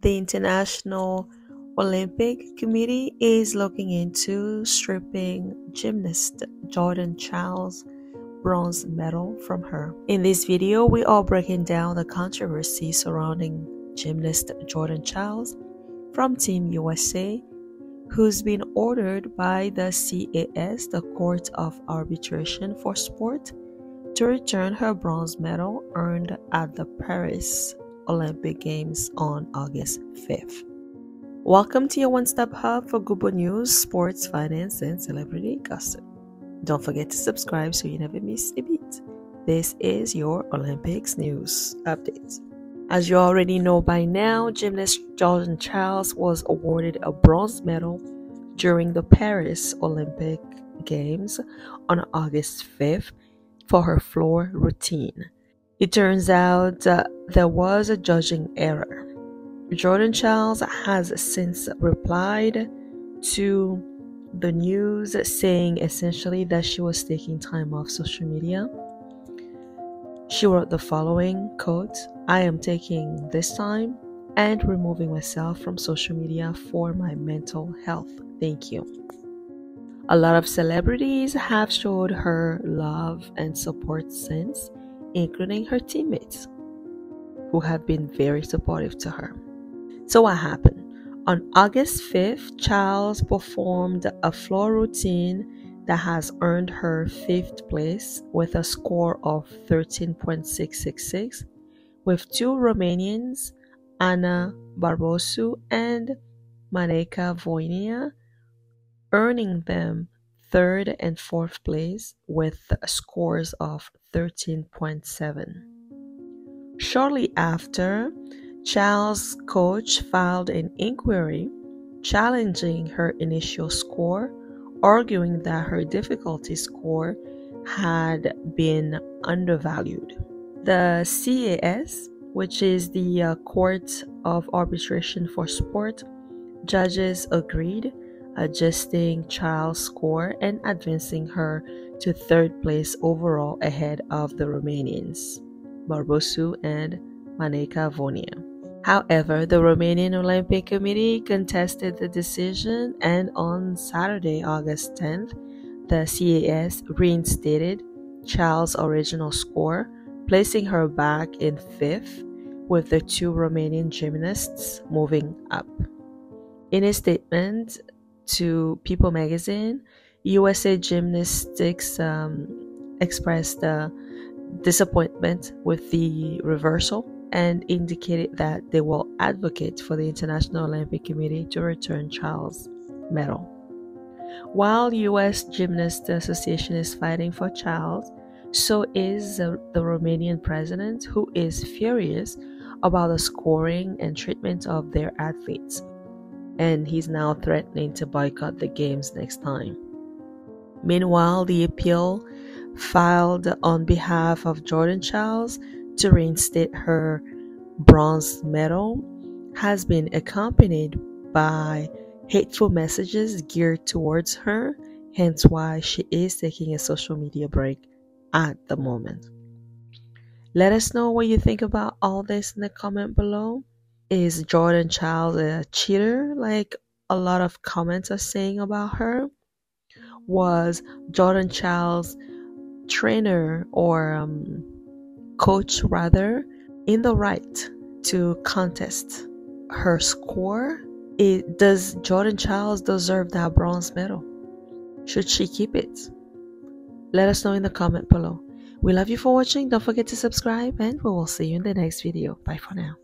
the International Olympic Committee is looking into stripping gymnast Jordan Chiles' bronze medal from her. In this video, we are breaking down the controversy surrounding gymnast Jordan Chiles from Team USA, who's been ordered by the CAS, the Court of Arbitration for Sport, to return her bronze medal earned at the Paris Olympic Games on August 5th. Welcome to your one stop hub for Global News, Sports, Finance, and Celebrity Gossip. Don't forget to subscribe so you never miss a beat. This is your Olympics news update. As you already know by now, gymnast Jordan Chiles was awarded a bronze medal during the Paris Olympic Games on August 5th for her floor routine. It turns out uh, there was a judging error. Jordan Chiles has since replied to the news saying essentially that she was taking time off social media. She wrote the following quote I am taking this time and removing myself from social media for my mental health. Thank you. A lot of celebrities have showed her love and support since, including her teammates, who have been very supportive to her. So, what happened? On August 5th, Chiles performed a floor routine that has earned her fifth place with a score of 13.666, with two Romanians, Ana Barbosu and Maneca Voinea, earning them third and fourth place with scores of 13.7. Shortly after, Chiles' coach filed an inquiry challenging her initial score, arguing that her difficulty score had been undervalued. The CAS, which is the uh, Court of Arbitration for Sport, judges agreed, adjusting Chiles' score and advancing her to third place overall ahead of the Romanians, Barbosu and Maneca Voinea. However, the Romanian Olympic Committee contested the decision, and on Saturday, August 10th, the CAS reinstated Chiles' original score, placing her back in fifth, with the two Romanian gymnasts moving up. In a statement to People magazine, USA Gymnastics um, expressed uh, disappointment with the reversal and indicated that they will advocate for the International Olympic Committee to return Chiles' medal. While U.S. Gymnast Association is fighting for Chiles, so is the, the Romanian president, who is furious about the scoring and treatment of their athletes, and he's now threatening to boycott the games next time. Meanwhile, the appeal filed on behalf of Jordan Chiles to reinstate her bronze medal has been accompanied by hateful messages geared towards her, hence why she is taking a social media break at the moment. Let us know what you think about all this in the comment below. Is Jordan Chiles a cheater? Like a lot of comments are saying about her? Was Jordan Chiles trainer or um, coach rather in the right to contest her score? It does jordan chiles deserve that bronze medal? Should she keep it? Let us know in the comment below. We love you for watching. Don't forget to subscribe and we will see you in the next video. Bye for now